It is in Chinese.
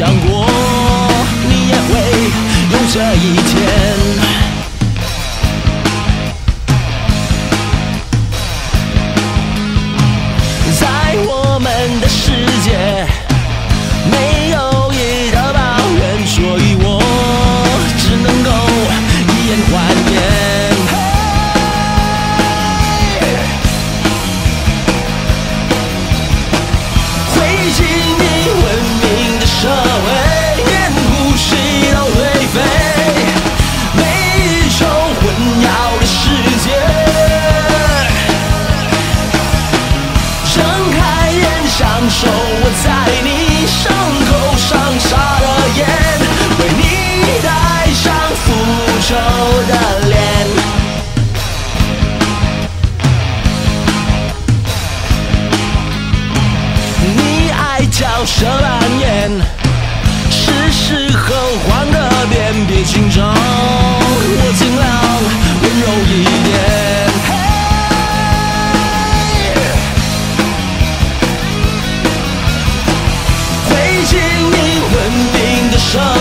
想过你也会有这一天。享受我在你伤口上撒的盐，为你戴上复仇的脸。你爱嚼舌扮 show.